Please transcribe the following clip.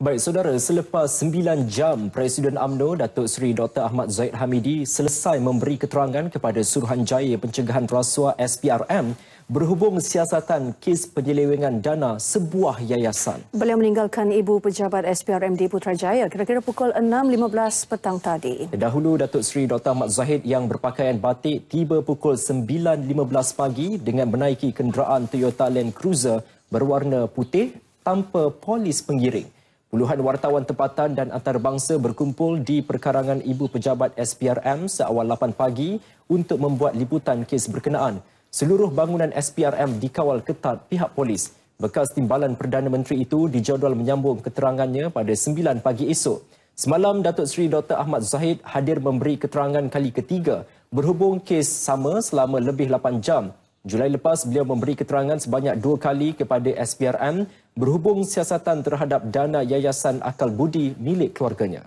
Baik, saudara, selepas 9 jam Presiden AMNO Datuk Seri Dr. Ahmad Zaid Hamidi selesai memberi keterangan kepada Suruhanjaya Pencegahan Rasuah SPRM berhubung siasatan kes penyelewengan dana sebuah yayasan. Beliau meninggalkan ibu pejabat SPRM di Putrajaya kira-kira pukul 6.15 petang tadi. Dahulu Datuk Seri Dr. Ahmad Zahid yang berpakaian batik tiba pukul 9.15 pagi dengan menaiki kenderaan Toyota Land Cruiser berwarna putih tanpa polis pengiring. Puluhan wartawan tempatan dan antarabangsa berkumpul di perkarangan Ibu Pejabat SPRM seawal 8 pagi untuk membuat liputan kes berkenaan. Seluruh bangunan SPRM dikawal ketat pihak polis. Bekas timbalan Perdana Menteri itu dijadual menyambung keterangannya pada 9 pagi esok. Semalam Datuk Seri Dr. Ahmad Zahid hadir memberi keterangan kali ketiga berhubung kes sama selama lebih 8 jam Julai lepas, beliau memberi keterangan sebanyak dua kali kepada SPRM berhubung siasatan terhadap dana Yayasan Akal Budi milik keluarganya.